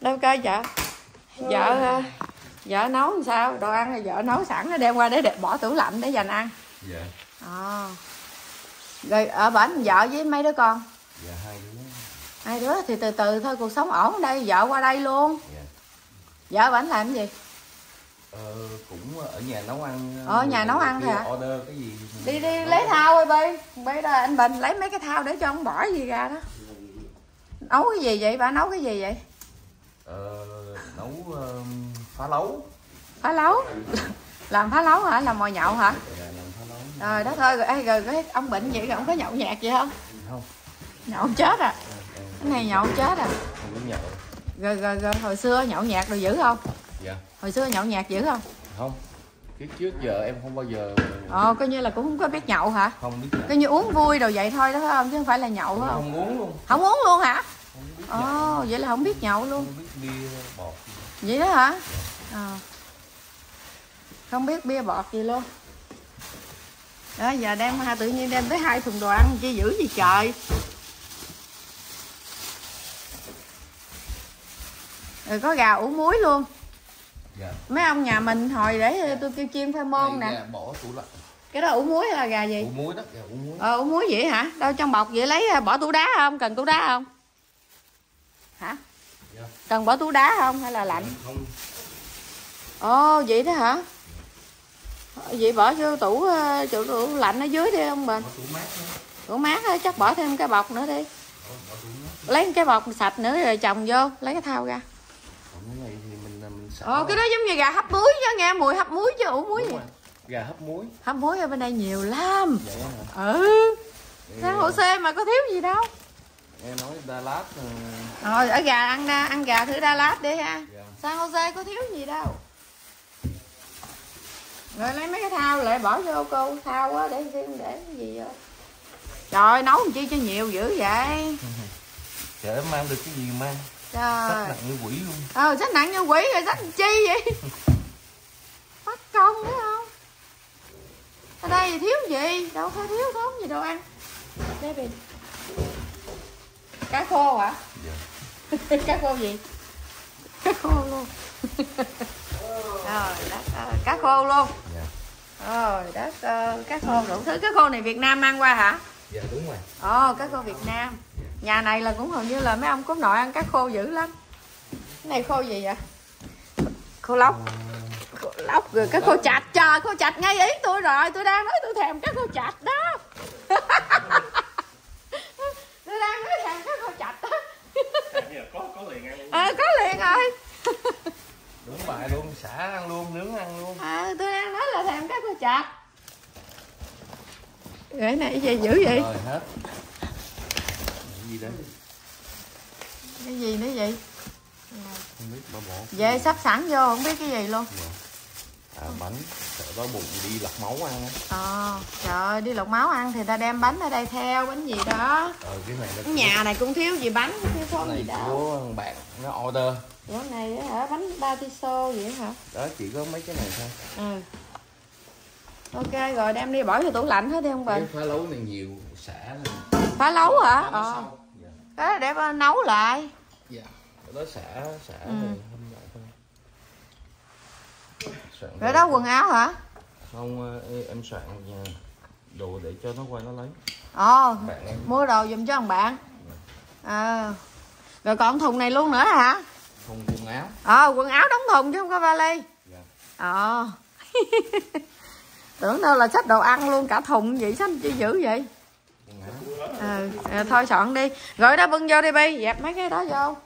Đâu coi vợ. Vợ ờ, vợ nấu làm sao? Đồ ăn là vợ nấu sẵn nó đem qua để, để bỏ tủ lạnh để dành ăn. Dạ. À. rồi ở bển vợ với mấy đứa con? Dạ hai đứa. Hai đứa thì từ từ thôi cuộc sống ổn ở đây vợ qua đây luôn. Dạ. Vợ bển làm gì? Ờ, cũng ở nhà nấu ăn Ờ, nhà nấu ăn thôi hả? order cái gì đi đi lấy thao ơi bi bi đó anh bình lấy mấy cái thao để cho ông bỏ gì ra đó nấu cái gì vậy? Bà nấu cái gì vậy? Ờ, nấu ờ, phá lấu. Phá lấu? Làm phá lấu hả? Làm mồi nhậu hả? Dạ làm phá lấu. Rồi đó thôi. Rồi, rồi cái ông bệnh vậy rồi ông có nhậu nhạt gì không? Không. Nhậu chết à? Ờ, cái này nhậu chết à? Không có nhậu. Rồi rồi rồi hồi xưa nhậu nhạt rồi dữ không? Dạ. Hồi xưa nhậu nhạt dữ không? Không. Kiếp trước giờ em không bao giờ ờ coi như là cũng không có biết nhậu hả? Không biết nhậu. Coi như uống vui rồi vậy thôi đó phải không? Chứ không phải là nhậu không không? uống luôn. Không uống luôn hả nhậu ồ vậy là không biết nhậu luôn. Không biết bia bọt vậy đó hả? Ờ. Không biết bia bọt gì luôn. Đó giờ đem ha tự nhiên đem tới hai thùng đồ ăn chi dữ gì trời. Rồi có gà ủ muối luôn. Dạ. Mấy ông nhà mình hồi để tôi kêu chiên phai môn nè. bỏ tủ lạnh. Cái đó ủ muối hay là gà gì? Ủ muối đó gà ủ muối. Ờ ủ muối vậy hả? Đâu trong bọc vậy lấy à, bỏ tủ đá không? Cần tủ đá không hả? Dạ. Cần bỏ tủ đá không hay là lạnh? Không. Ồ vậy đó hả? Vậy bỏ vô tủ ờ, tủ, tủ lạnh ở dưới đi không bình. Tủ mát đó. Tủ mát á, chắc bỏ thêm cái bọc nữa đi. Lấy cái bọc sạch nữa rồi chồng vô lấy cái thau ra. Xả. Ồ cái đó giống như gà hấp muối chứ nghe mùi hấp muối chứ ủ muối gì? gà hấp muối. Hấp muối ở bên đây nhiều lắm. Vậy hả ừ. Thì, san Jose mà có thiếu gì đâu nghe nói Đà Lạt ờ, rồi ở gà ăn ăn gà thử Đà Lạt đi ha. Dạ. San Jose có thiếu gì đâu. Rồi lấy mấy cái thao lại bỏ vô cô. Thao á để xem để cái gì vậy? Trời nấu làm chi cho nhiều dữ vậy? Trời em mang được cái gì mang? Sách trời nặng như quỷ luôn. Ờ sách nặng như quỷ rồi sách chi vậy? Mất công thấy không? Ở đây thì thiếu gì? Đâu có thiếu thốn gì đâu ăn. Đây bị cá khô hả? Dạ. cá khô gì? Cá khô luôn. Rồi đất ờ, cá khô luôn. Dạ. Rồi đất ờ, cá khô đủ thứ. Cá khô này Việt Nam mang qua hả? Dạ đúng rồi. Ồ cá khô Việt Nam. Nhà này là cũng hầu như là mấy ông cốt nội ăn cá khô dữ lắm. Cái này khô gì vậy? Khô lóc. Khô lóc rồi cá khô chạch. Trời khô chạch ngay ý tôi rồi. Tôi đang nói tôi thèm cá khô chạch đó tôi đang nói thèm cá khô chạch đó có liền ăn ờ có liền rồi. Đúng bài luôn xả ăn luôn nướng ăn luôn. Ờ tôi đang nói là thèm cá khô chạch rồi cái này gì dữ vậy? Rồi hết. Cái gì đấy cái gì nữa vậy? Không biết bỏ về sắp sẵn vô không biết cái gì luôn à bánh sợ đói bụng đi lọc máu ăn á. Ờ trời ơi đi lọc máu ăn thì ta đem bánh ở đây theo bánh gì đó. Ờ cái này nó cái nhà này cũng thiếu gì bánh thiếu thốn gì này đâu. của bạn nó order. Chỗ này á hả bánh patiso vậy hả? Đó chỉ có mấy cái này thôi. Ừ. Ok rồi đem đi bỏ vô tủ lạnh hết đi không bình. Phá lấu này nhiều xả này phá lấu hả? Nó ờ. dạ. Để nấu lại. Dạ đó xả xả Ừ. rồi hâm lại thôi rồi đó quần áo hả? Không ờ, em soạn nhà đồ để cho nó qua nó lấy. Ồ em. mua đồ giùm cho thằng bạn. Ờ rồi còn thùng này luôn nữa hả? Không quần áo. Ờ quần áo đóng thùng chứ không có vali. Dạ. Ờ. Tưởng đâu là xách đồ ăn luôn cả thùng vậy xách chi dữ vậy? Ừ à, thôi soạn đi. Rồi đó bưng vô đi bi dẹp mấy cái đó vô.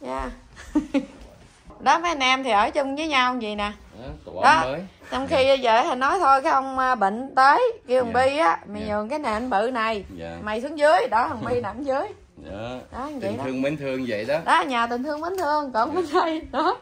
Nha đó mấy anh em thì ở chung với nhau gì nè. Đó, Đó. ông trong khi giờ thì nói thôi cái ông à, bệnh tới kêu thằng Dạ. bi á mày Dạ. nhường cái nền bự này dạ. mày xuống dưới đó thằng bi nằm dưới. Đó đó vậy tình đó thương mến thương vậy đó. Đó nhà tình thương mến thương còn bên đây đó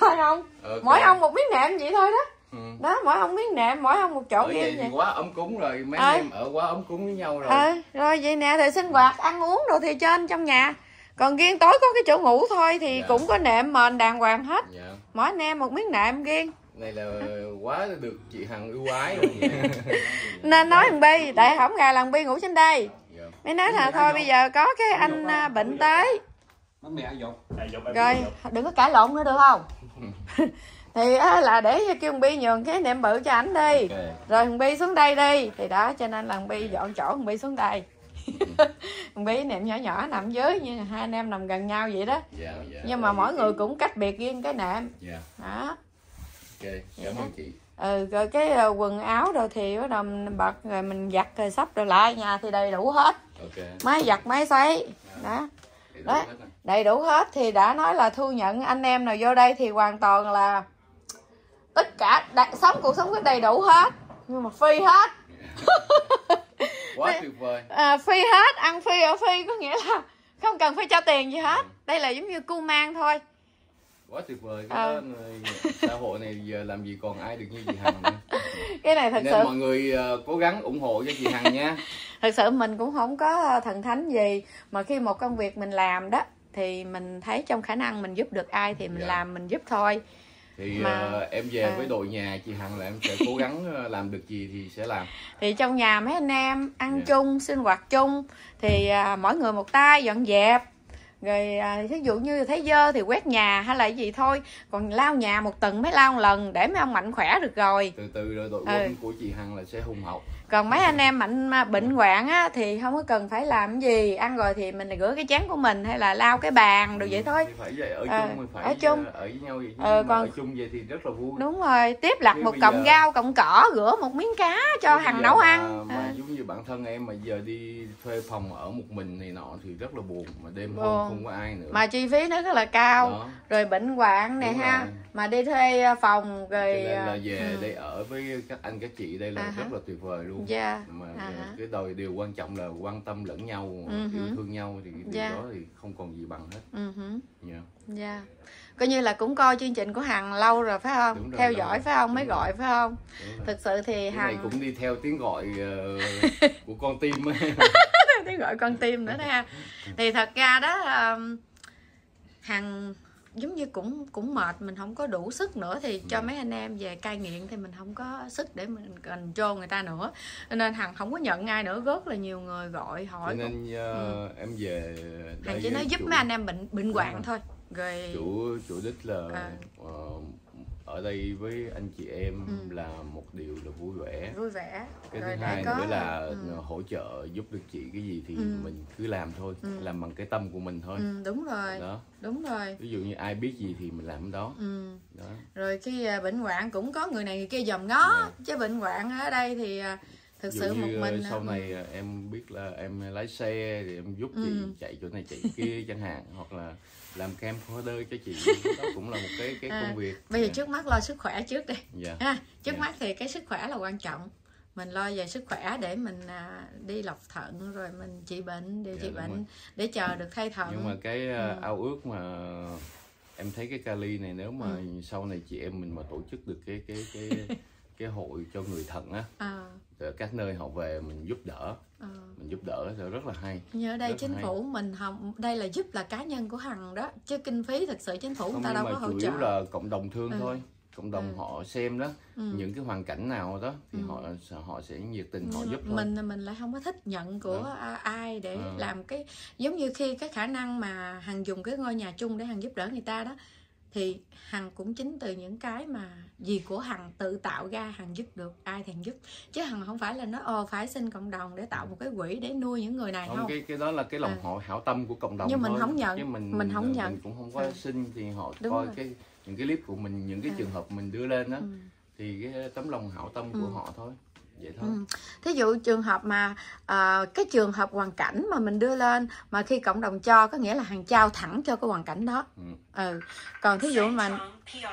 thôi không Ok. mỗi ông một miếng nệm vậy thôi đó. Ừ. đó mỗi ông miếng nệm mỗi ông một chỗ riêng vậy quá ấm cúng rồi mấy anh em ở quá ấm cúng với nhau rồi. Ờ rồi vậy nè thì sinh hoạt ăn uống rồi thì trên trong nhà còn riêng tối có cái chỗ ngủ thôi thì Dạ. cũng có nệm mền đàng hoàng hết. Dạ. Mỗi anh em một miếng nệm riêng này là quá được chị hằng ưu ái rồi nên nói thằng bi tại không gà lần bi ngủ trên đây. Dạ. mới nói là thôi bây giờ có cái anh à, bệnh tới. Rồi đừng có cãi lộn nữa được không? Thì á, là để cho kêu thằng bi nhường cái nệm bự cho ảnh đi. Ok. Rồi thằng bi xuống đây đi. Thì đó cho nên là thằng bi dọn chỗ thằng bi xuống đây thằng bi nệm nhỏ nhỏ nằm dưới như hai anh em nằm gần nhau vậy đó. Dạ dạ. Nhưng mà mỗi người cũng cách biệt riêng cái nệm. Dạ. Đó. Ok cảm ơn chị. Ừ rồi cái ờ, quần áo rồi thì bắt đầu mình bật rồi mình giặt rồi sắp rồi lại. Nhà thì đầy đủ hết. Ok. Máy giặt máy sấy đó. Đó. đầy đủ hết thì đã nói là thu nhận anh em nào vô đây thì hoàn toàn là tất cả đã, sống cuộc sống rất đầy đủ hết. Nhưng mà free hết quá tuyệt vời. À, free hết ăn free ở free có nghĩa là không cần phải cho tiền gì hết. Đây là giống như cu mang thôi. Quá tuyệt vời. Cái đó người xã hội này giờ làm gì còn ai được như chị Hằng nữa. cái này thật nên sự mọi người ờ, cố gắng ủng hộ cho chị Hằng nha. Thật sự mình cũng không có thần thánh gì mà khi một công việc mình làm đó thì mình thấy trong khả năng mình giúp được ai thì mình Dạ. làm mình giúp thôi thì Mà- ờ, em về à. với đội nhà chị Hằng là em sẽ cố gắng ờ, làm được gì thì sẽ làm thì trong nhà mấy anh em ăn Dạ. chung sinh hoạt chung thì à, mỗi người một tay dọn dẹp rồi à, thí dụ như thấy dơ thì quét nhà hay là gì thôi còn lau nhà một tuần mới lau một lần để mấy ông mạnh khỏe được rồi từ từ rồi đội Ừ. quân của chị Hằng là sẽ hùng hậu còn mấy anh em mạnh bệnh hoạn á thì không có cần phải làm gì ăn rồi thì mình rửa cái chén của mình hay là lau cái bàn đồ vậy thôi thì phải vậy ở Ờ, chung phải ở chung. ở với nhau vậy chứ Ờ, còn- ở chung vậy thì rất là vui đúng rồi tiếp lặt một cọng giờ- rau cọng cỏ rửa một miếng cá cho hằng nấu mà- ăn mà À. giống như bản thân em mà giờ đi thuê phòng ở một mình này nọ thì rất là buồn mà đêm Buồn. hôm không có ai nữa mà chi phí nó rất là cao Đó. rồi bệnh hoạn này Đúng ha rồi. mà đi thuê à, phòng rồi là à, về ừ. đây ở với các anh các chị đây là À rất là tuyệt vời luôn Dạ. mà À há. cái đời điều quan trọng là quan tâm lẫn nhau Ừ yêu thương nhau thì điều Dạ. đó thì không còn gì bằng hết Ừ hử. nha Dạ. Coi như là cũng coi chương trình của Hằng lâu rồi phải không? Đúng rồi, Theo dõi rồi. phải không? Mới rồi. gọi phải không? Thực sự thì cái này Hằng cũng đi theo tiếng gọi ờ, của con tim tiếng gọi con tim nữa đó ha. Thì thật ra đó um, Hằng giống như cũng cũng mệt mình không có đủ sức nữa thì cho mấy anh em về cai nghiện thì mình không có sức để mình cần cho người ta nữa. Cho nên hằng không có nhận ai nữa rất là nhiều người gọi cho hỏi nên ờ, em về hằng chỉ nói giúp chủ- mấy anh em bệnh bệnh hoạn thôi rồi chủ chủ đích là À. ờ, ở đây với anh chị em Ừ. là một điều là vui vẻ vui vẻ cái rồi thứ hai có nữa là ừ. hỗ trợ giúp được chị cái gì thì Ừ. mình cứ làm thôi Ừ. làm bằng cái tâm của mình thôi ừ, đúng rồi đó đúng rồi ví dụ như ai biết gì thì mình làm đó ừ. đó rồi khi à, bệnh hoạn cũng có người này người kia dòm ngó Dạ. chứ bệnh hoạn ở đây thì à, thực ví sự một như mình sau à, này ờ, em biết là em lái xe thì em giúp chị Ừ. chạy chỗ này chạy kia chẳng hạn hoặc là làm kem folder cho chị đó cũng là một cái cái À, công việc bây giờ Dạ. trước mắt lo sức khỏe trước đi dạ ha trước Dạ. mắt thì cái sức khỏe là quan trọng mình lo về sức khỏe để mình à, đi lọc thận rồi mình trị bệnh điều Dạ, trị bệnh rồi. để chờ được thay thận nhưng mà cái ờ, Ừ. ao ước mà em thấy cái Cali này nếu mà Ừ. sau này chị em mình mà tổ chức được cái cái cái cái hội cho người thận á à, ở các nơi họ về mình giúp đỡ à. mình giúp đỡ thì rất là hay như ở đây Rất chính hay. phủ mình không đây là giúp là cá nhân của hằng đó chứ kinh phí thực sự chính phủ người không ta nhưng đâu mà có hỗ chủ trợ yếu là cộng đồng thương Ừ. thôi cộng đồng Ừ. họ xem đó Ừ. những cái hoàn cảnh nào đó thì Ừ. họ họ sẽ nhiệt tình họ Nhưng giúp thôi mình mình lại không có thích nhận của Đó. a- ai để Ờ. làm cái giống như khi cái khả năng mà hằng dùng cái ngôi nhà chung để hằng giúp đỡ người ta đó thì hằng cũng chính từ những cái mà gì của hằng tự tạo ra hằng giúp được ai thì hằng giúp chứ hằng không phải là nói ồ phải xin cộng đồng để tạo một cái quỹ để nuôi những người này không, không, cái cái đó là cái lòng À. họ hảo tâm của cộng đồng Nhưng mình thôi. không nhận. chứ mình Mình không mình nhận. cũng không có Ừ. xin thì họ Đúng coi rồi. cái những cái clip của mình những cái Ừ. trường hợp mình đưa lên đó Ừ. thì cái tấm lòng hảo tâm của Ừ. họ thôi vậy thôi Ừ. Thí dụ trường hợp mà à, cái trường hợp hoàn cảnh mà mình đưa lên mà khi cộng đồng cho có nghĩa là hàng trao thẳng cho cái hoàn cảnh đó Ừ. ừ. còn thí dụ mà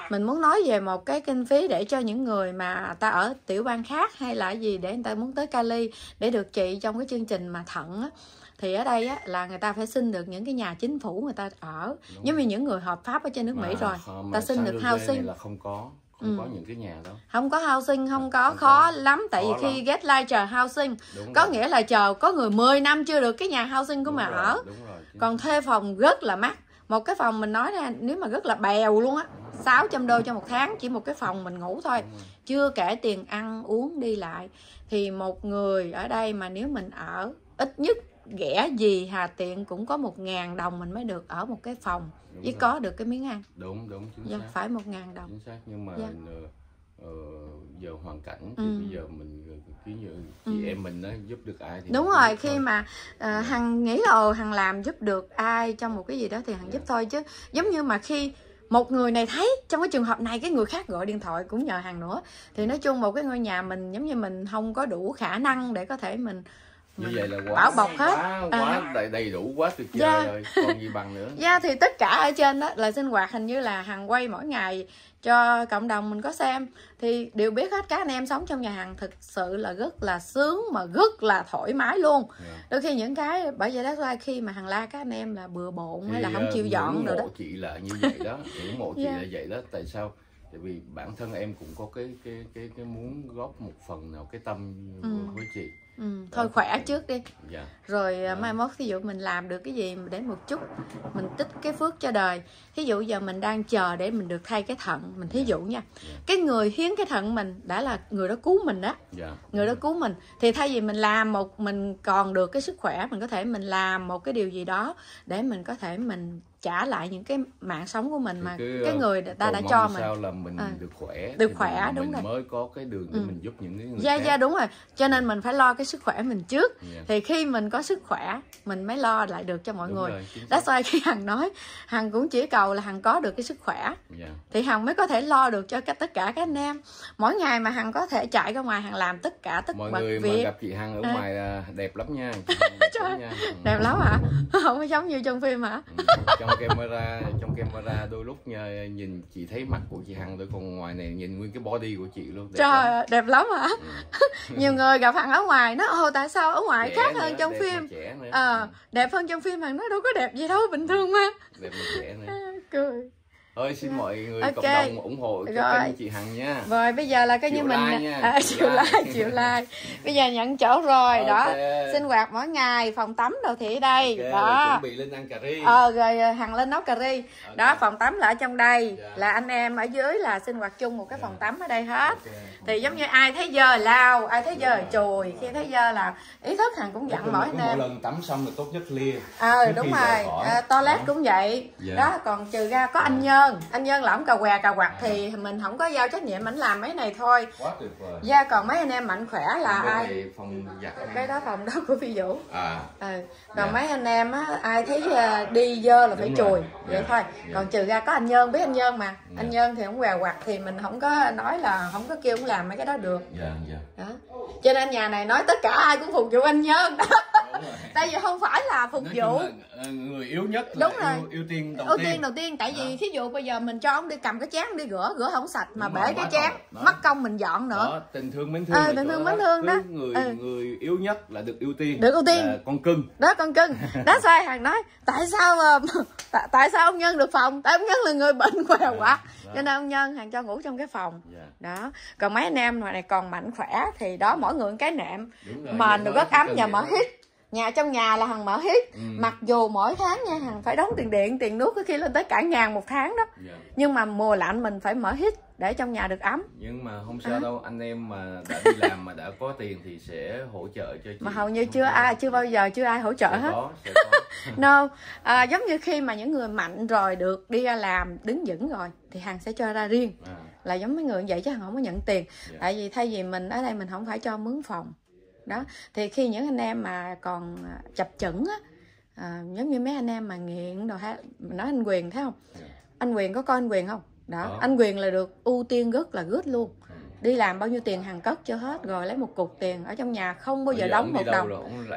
mình muốn nói về một cái kinh phí để cho những người mà ta ở tiểu bang khác hay là gì để người ta muốn tới Cali để được trị trong cái chương trình mà thận á thì ở đây á, là người ta phải xin được những cái nhà chính phủ người ta ở Đúng giống như những người hợp pháp ở trên nước Mỹ rồi ta xin được housing. là không có không Ừ. có những cái nhà đó không có housing không có Không khó có. lắm tại Khó vì khi lắm. get like chờ housing đúng có rồi. nghĩa là chờ có người 10 năm chưa được cái nhà housing của rồi, ở đúng rồi còn thuê phòng rất là mắc một cái phòng mình nói ra nếu mà rất là bèo luôn á 600 đô cho một tháng chỉ một cái phòng mình ngủ thôi chưa kể tiền ăn uống đi lại thì một người ở đây mà nếu mình ở ít nhất ghẻ gì Hà Tiện cũng có một ngàn đồng mình mới được ở một cái phòng. Đúng với rồi. có được cái miếng ăn. Đúng đúng chính dạ, xác. phải một ngàn đồng. Chính xác nhưng mà Dạ. ờ, ờ, giờ hoàn cảnh thì Ừ. bây giờ mình cứ như chị em mình nó giúp được ai thì đúng rồi khi thôi. mà uh, hằng nghĩ là ồ hằng làm giúp được ai trong một cái gì đó thì hằng giúp thôi. Chứ giống như mà khi một người này thấy trong cái trường hợp này cái người khác gọi điện thoại cũng nhờ hàng nữa. Thì nói chung một cái ngôi nhà mình giống như mình không có đủ khả năng để có thể mình như mình vậy là quá bảo bọc hết. quá, À. quá đầy, đầy đủ quá tuyệt vời Dạ. rồi. Còn gì bằng nữa? Dạ thì tất cả ở trên đó là sinh hoạt hình như là Hằng quay mỗi ngày cho cộng đồng mình có xem. Thì đều biết hết các anh em sống trong nhà hàng thực sự là rất là sướng mà rất là thoải mái luôn. Dạ. đôi khi những cái bởi vậy đó là khi mà Hằng la các anh em là bừa bộn hay là Thì, không ờ, chịu dọn rồi đó. chị là như vậy đó. Ngưỡng mộ chị Dạ. là vậy đó. Tại sao? Tại vì bản thân em cũng có cái cái cái cái muốn góp một phần nào cái tâm Ừ. với chị ừ, thôi khỏe trước đi. Dạ. Rồi à, Dạ. mai mốt thí dụ mình làm được cái gì để một chút mình tích cái phước cho đời. Thí dụ giờ mình đang chờ để mình được thay cái thận mình thí dụ nha. Dạ. cái người hiến cái thận mình đã là người đó cứu mình đó dạ. Người đó cứu mình. Thì thay vì mình làm một mình còn được cái sức khỏe mình có thể mình làm một cái điều gì đó để mình có thể mình trả lại những cái mạng sống của mình Thì mà cứ, cái ờ, người ta đã cho mình. sao là mình À. được khỏe Được khỏe, đúng mình rồi. mới có cái đường để Ừ. mình giúp những cái người dạ khác. dạ đúng rồi. Cho nên mình phải lo cái sức khỏe mình trước. Dạ. thì khi mình có sức khỏe mình mới lo lại được cho mọi Đúng người. rồi, That's why khi Hằng nói Hằng cũng chỉ cầu là Hằng có được cái sức khỏe. Dạ. Thì Hằng mới có thể lo được cho các tất cả các anh em. Mỗi ngày mà Hằng có thể chạy ra ngoài Hằng làm tất cả tất mọi người mà việc. gặp chị Hằng ở À. ngoài là đẹp lắm nha. Đẹp lắm nha. đẹp lắm hả? Không có giống như trong phim hả? Ừ. trong camera trong camera đôi lúc nha, nhìn chị thấy mặt của chị Hằng thôi còn ngoài này nhìn nguyên cái body của chị luôn đẹp trời lắm. đẹp lắm hả? Ừ. nhiều người gặp Hằng ở ngoài nó ồ tại sao ở ngoài Trẻ khác nữa, hơn trong phim? ờ Ừ, đẹp hơn trong phim Hằng nói đâu có đẹp gì đâu bình thường mà. Đẹp mà trẻ nữa. Cười thôi xin mọi người Ok. cộng đồng ủng hộ cho Rồi. kênh chị Hằng nha rồi bây giờ là coi như mình like nha, à, chịu like. chịu like bây giờ nhận chỗ rồi đó Ok. sinh hoạt mỗi ngày phòng tắm đồ thị đây Ok, đó chuẩn bị lên ăn cà ri ờ rồi ờ, hằng lên nấu cà ri Ok. đó phòng tắm là ở trong đây Dạ. là anh em ở dưới là sinh hoạt chung một cái Dạ. phòng tắm ở đây hết Ok. thì giống như ai thấy dơ lao ai thấy dơ chùi khi thấy dơ là ý thức hằng cũng dặn mỗi anh em lần tắm xong là tốt nhất lia ờ Trước đúng rồi à, toilet Đó. cũng vậy Dạ. đó còn trừ ra có anh nhân anh nhân là ông cà què cà quặt thì mình không có giao trách nhiệm ảnh làm mấy này thôi quá tuyệt vời Dạ còn mấy anh em mạnh khỏe là Bên ai này phòng giặt cái đó phòng đó của phi vũ à ừ. còn Dạ. mấy anh em á ai thấy ờ, đi dơ là phải Đúng chùi rồi. vậy Dạ. thôi Dạ. còn trừ ra có anh nhân biết anh nhân mà Dạ. anh nhân thì ông què quặt thì mình không có nói là không có kêu ông làm mấy cái đó được dạ dạ đó cho nên nhà này nói tất cả ai cũng phục vụ anh nhân đó tại vì không phải là phục Nói vụ. là, ờ, người yếu nhất là Đúng rồi. ưu, ưu tiên đầu ưu tiên. tiên đầu tiên tại vì thí dụ bây giờ mình cho ông đi cầm cái chén đi rửa rửa không sạch mà Đúng bể cái quá chén mất công mình dọn nữa. Đó tình thương mến thương Ờ, tình thương mến thương đó. Người Ừ. người yếu nhất là được ưu tiên Được ưu tiên. là con cưng. Đó con cưng. Đó sai hàng nói tại sao tại, tại sao ông nhân được phòng? Tại ông nhân là người bệnh què Đó, quặt đó. cho nên ông nhân hàng cho ngủ trong cái phòng. Dạ. Đó. Còn mấy anh em ngoài này còn mạnh khỏe thì đó mỗi người cái nệm. Mà được rất ấm và mở hít nhà trong nhà là hằng mở hít Ừ. mặc dù mỗi tháng nha hằng phải đóng tiền điện tiền nước có khi lên tới cả ngàn một tháng đó. Dạ. nhưng mà mùa lạnh mình phải mở hít để trong nhà được ấm. Nhưng mà không sao À. đâu anh em mà đã đi làm mà đã có tiền thì sẽ hỗ trợ cho chị. Mà hầu như Không chưa ai chưa bao giờ chưa ai hỗ trợ sẽ hết. có sẽ có. No. À, giống như khi mà những người mạnh rồi được đi ra làm đứng vững rồi thì hằng sẽ cho ra riêng. À, là giống mấy người vậy chứ hằng không có nhận tiền. Dạ. tại vì thay vì mình ở đây mình không phải cho mướn phòng đó thì khi những anh em mà còn à, chập chững á à, giống như mấy anh em mà nghiện đồ ha mình nói anh quyền thấy không Dạ. anh quyền có coi anh quyền không đó Có. anh quyền là được ưu tiên rất là good luôn. Đi làm bao nhiêu tiền hàng cất cho hết rồi lấy một cục tiền ở trong nhà không bao giờ đóng một đồng.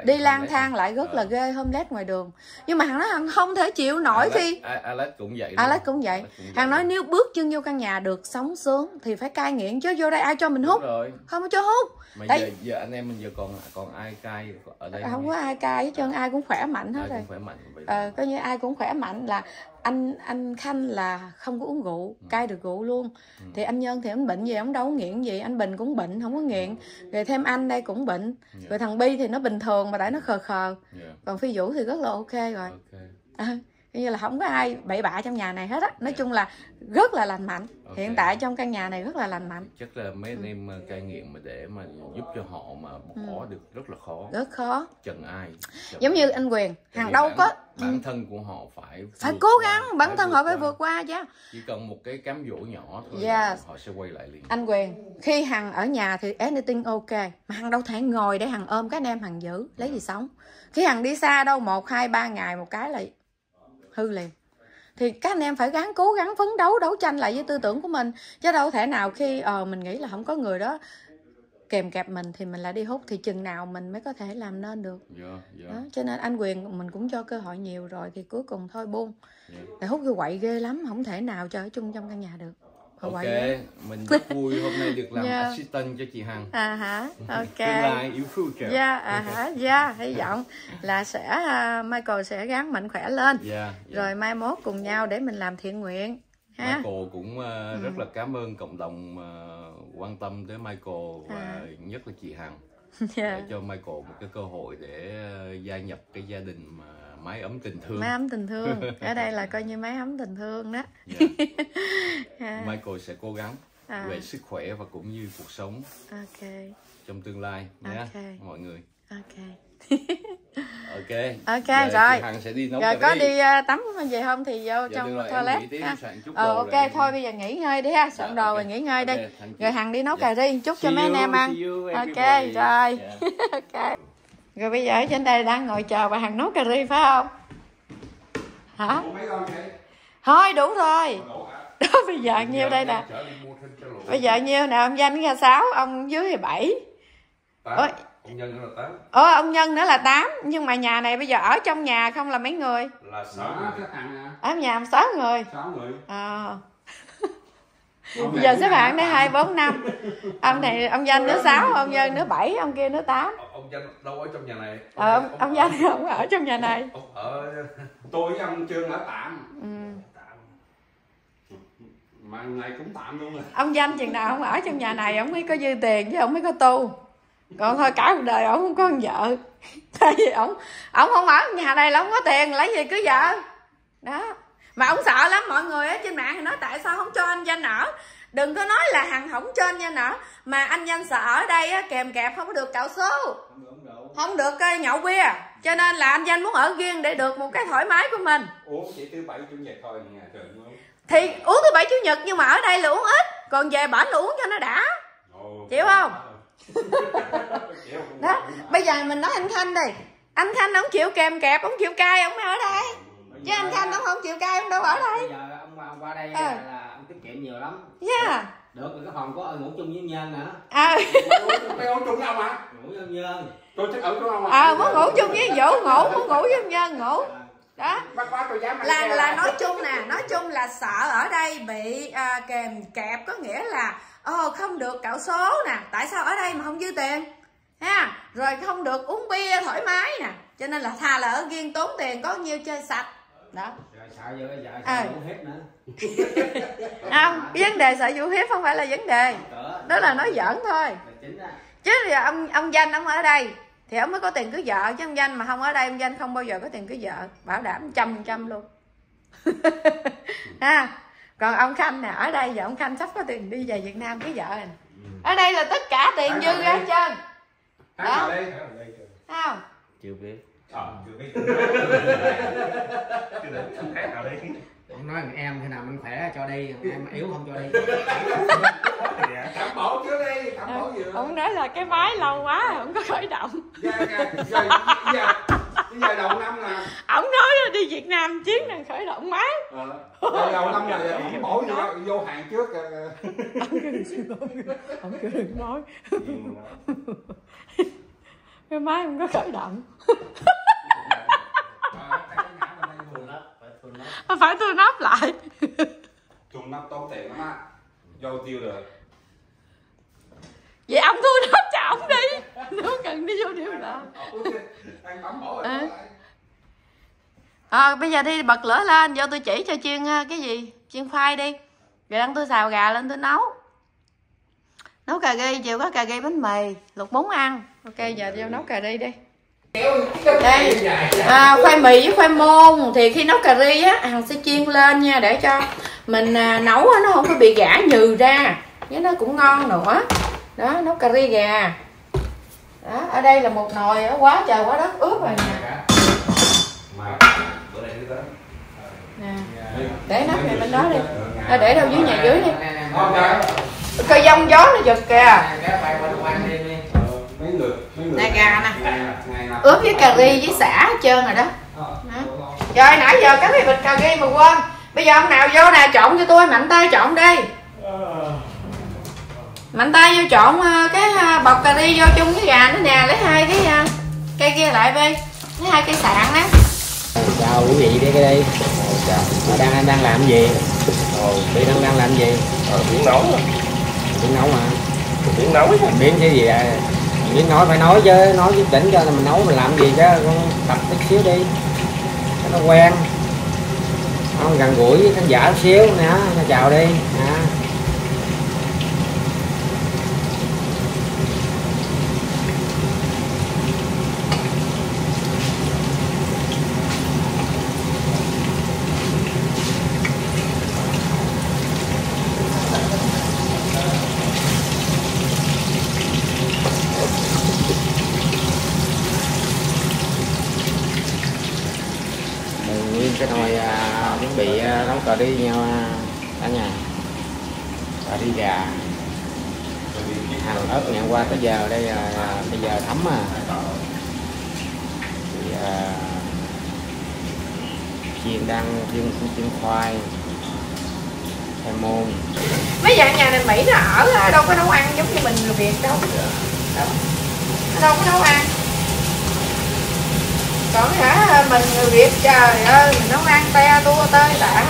đi không lang thang lại rất là Ờ. ghê homeless ngoài đường. Nhưng mà hằng nói hằng không thể chịu nổi Alex- khi Alex cũng vậy. Alex cũng vậy. Hằng nói nếu bước chân vô căn nhà được sống sướng thì phải cai nghiện chứ vô đây ai cho mình hút? Không có cho hút. Mà Tại- giờ, giờ anh em mình giờ còn còn ai cai ở đây không có ai cai hết trơn ai cũng khỏe mạnh hết rồi. khỏe mạnh ờ, coi như ai cũng khỏe mạnh là anh anh khanh là không có uống rượu cai được rượu luôn. Ừ. thì anh nhân thì anh bệnh gì ông đâu nghiện gì anh bình cũng bệnh không có nghiện. Rồi thêm anh đây cũng bệnh. Dạ. rồi thằng bi thì nó bình thường mà tại nó khờ khờ. Dạ, còn phi vũ thì rất là ok rồi. Ok. À, như là không có ai bậy bạ trong nhà này hết á. Nói chung là rất là lành mạnh. Ok. hiện tại trong căn nhà này rất là lành mạnh. Chắc là mấy anh em ờ, cai nghiện mà để mà giúp cho họ mà bỏ được rất là khó. Rất khó. Trần ai Ừ. giống ai. như anh quyền hàng đâu bản- có bản thân của họ phải phải cố qua, gắng bản thân họ phải vượt qua chứ. Chỉ cần một cái cám dỗ nhỏ thôi Yes. họ sẽ quay lại liền. Anh quyền khi hằng ở nhà thì anything ok mà hằng đâu thể ngồi để hằng ôm cái anh em hằng giữ lấy gì sống? Khi hằng đi xa đâu một hai ba ngày một cái là hư liền. Thì các anh em phải gắng cố gắng phấn đấu đấu tranh lại với tư tưởng của mình. Chứ đâu thể nào khi ờ mình nghĩ là không có người đó kèm kẹp mình thì mình lại đi hút thì chừng nào mình mới có thể làm nên được. Dạ dạ. Đó cho nên anh quyền mình cũng cho cơ hội nhiều rồi thì cuối cùng thôi buông. Dạ. để hút cái quậy ghê lắm không thể nào cho ở chung trong căn nhà được ok mình rất vui hôm nay được làm Dạ. assistant cho chị Hằng. À hả? Ok. Tương lai yêu future. Dạ à hả? Dạ hy vọng là sẽ à, Michael sẽ gắng mạnh khỏe lên. Dạ dạ. rồi mai mốt cùng nhau để mình làm thiện nguyện ha? Michael cũng ờ, Ừ. rất là cảm ơn cộng đồng ờ, quan tâm tới Michael và À. nhất là chị Hằng. Dạ để cho Michael một cái cơ hội để ờ, gia nhập cái gia đình mà mái ấm tình thương. máy ấm tình thương ở đây là coi như máy ấm tình thương đó Dạ. ha. Michael sẽ cố gắng À. về sức khỏe và cũng như cuộc sống ok trong tương lai nhé Ok. mọi người. ok Ok. Ok, Giờ rồi. Hằng sẽ đi nấu rồi có đi à, tắm về không thì vô Dạ, trong toilet ha. chút ờ ok rồi thôi bây giờ nghỉ ngơi đi ha soạn Dạ, đồ ok. rồi nghỉ ngơi đi Ok, thank you. rồi hằng đi nấu Dạ. cà ri chúc cho mấy anh em ăn ok everybody. rồi Dạ. ok rồi bây giờ ở trên đây đang ngồi chờ bà hằng nấu cà ri phải không? Hả? Mấy con vậy? thôi đủ rồi. Đó bây giờ nhiêu đây nè. Bây giờ nhiêu nè ông danh là sáu ông dưới thì bảy. Ôi. Ông nhân nữa là tám. ờ ông nhân nữa là tám nhưng mà nhà này bây giờ ở trong nhà không là mấy người? Là sáu ở nhà sáu người. Sáu người. ờ. Ông bây giờ xếp hạng đây hai bốn năm ông này ông danh nữa sáu ông nhân nữa bảy ông kia nữa tám Ông- Ông danh đâu ở trong nhà này? ờ ông, ông danh không ở trong nhà này Ông ở Tôi với ông Trương ở tạm. ừ. Mà này cũng tạm luôn rồi. ông danh chừng nào ông ở trong nhà này ông mới có dư tiền chứ ông mới có tu còn thôi cả cuộc đời ông không có con vợ tại vì ông ông không ở nhà này là ông có tiền lấy gì cưới vợ đó mà ông sợ lắm mọi người ở trên mạng thì nói tại sao không cho anh danh ở đừng có nói là hằng không cho anh danh ở mà anh danh sợ ở đây á, kèm kẹp không có được cạo số không được ờ, nhậu bia cho nên là anh danh muốn ở riêng để được một cái thoải mái của mình Ủa chỉ thứ bảy chủ nhật thôi nhà không? thì uống thứ bảy chủ nhật nhưng mà ở đây là uống ít còn về bển là uống cho nó đã Ồ. Chịu không? Chịu không? đó bây giờ mình nói anh khanh đi anh khanh ông chịu kèm kẹp ông chịu cay ông mới ở đây chứ anh khanh ông không chịu cay ông đâu ở đây. Bây giờ ông qua, ông qua đây Ờ. là, ông tiết kiệm nhiều lắm. Yeah được rồi cái phòng có ngủ chung với nhân nữa à Mày ở chung với ông hả? ngủ với nhân. Tôi chắc ở chung ông hả? à muốn ngủ chung với vũ ngủ muốn ngủ với nhân ngủ. Đó. Dám ăn là là nói chung nè nói chung là sợ ở đây bị à, kèm kẹp có nghĩa là ồ không được cạo số nè. Tại sao ở đây mà không dư tiền? Ha? Rồi không được uống bia thoải mái nè. Cho nên là thà là ở riêng tốn tiền có nhiêu chơi sạch đó. Rồi sợ Ờ. sợ ngủ hết nữa. Không cái vấn đề sợ vũ hiếp không phải là vấn đề. Đó là nói giỡn thôi. Là chính á. Chứ thì ông ông danh ông ở đây thì ông mới có tiền cưới vợ chứ ông danh mà không ở đây ông danh không bao giờ có tiền cưới vợ. Bảo đảm trăm phần trăm luôn. Ha. Còn ông khanh nè ở đây giờ ông khanh sắp có tiền đi về việt nam cưới vợ rồi nè. ở đây là tất cả tiền dư ra hết trơn. Đó. không? Chưa biết. Ờ, chưa biết. Chưa định không hát vào đây. ông nói thằng em khi nào mình khỏe cho đi thằng em yếu không cho đi. Cảm bảo chưa đi, cảm bảo vừa. ông nói là cái máy lâu quá không có khởi động. Giờ, giờ, giờ, giờ, giờ đầu năm nè. ông nói là đi việt nam chuyến này khởi động máy. Ờ, giờ đầu năm là ổng bỏ vô, vô hàng trước. ờ, ông cứ đừng nói. Cái máy không có khởi động phải tôi nắp lại. Trùng nắp tốn tiền lắm á. Vô tiêu được. vậy ông thu nắp cho ông đi. Nếu cần đi vô bỏ rồi. À. bây giờ đi bật lửa lên. Vô tôi chỉ cho chiên ờ, cái gì? Chiên khoai đi. Rồi đang tôi xào gà lên tôi nấu. Nấu cà ri chiều có cà ri bánh mì. Luộc bún ăn. Ok giờ vô nấu cà ri đi đây. À, khoai mì với khoai môn thì khi nấu cà ri á hằng sẽ chiên lên nha để cho mình à, nấu á, nó không có bị gã nhừ ra với nó cũng ngon nữa. Đó nấu cà ri gà. Đó ở đây là một nồi á, quá trời quá đất ướp rồi nè. Nè để nắp này bên đó đi. À, để đâu dưới nhà dưới đi. Coi giông gió nó giật kìa mấy người mấy người nè gà nè ướp với cà ri với xả hết trơn rồi đó Ờ, Hả? rồi nãy giờ cái bịch cà ri mà quên bây giờ ông nào vô nè trộn cho tôi mạnh tay trộn đi mạnh tay vô trộn ờ, cái ờ, bọc cà ri vô chung với gà nữa nè lấy hai cái ờ, cây kia lại đi lấy hai cây sạn đó Chào quý vị đi cái đi. Mà đang đang làm gì? Đi đang đang làm gì? ờ tiếng nấu Tiếng nấu mà. tiếng nấu Mình biến cái gì à? Mình nói phải nói chứ, nói với tỉnh cho là mình nấu mình làm gì chứ, con tập chút xíu đi. Cho nó quen. Không gần gũi với khán giả xíu nè, nó chào đi. Nè. Đây, nguyên cái nồi à, chuẩn bị nấu cà ri nhau ờ, cả nhà. Cà ri gà. Hàng ớt ngày hôm qua tới giờ đây là bây giờ thấm à. Thì à, chiên đang chiên chiên khoai khoai môn. Mấy dạng nhà này mỹ nó ở à, đâu có nấu ăn giống như mình người việt đâu. Đâu có nấu ăn còn hả? Mình người việt trời ơi mình nấu ăn te tua tơi đã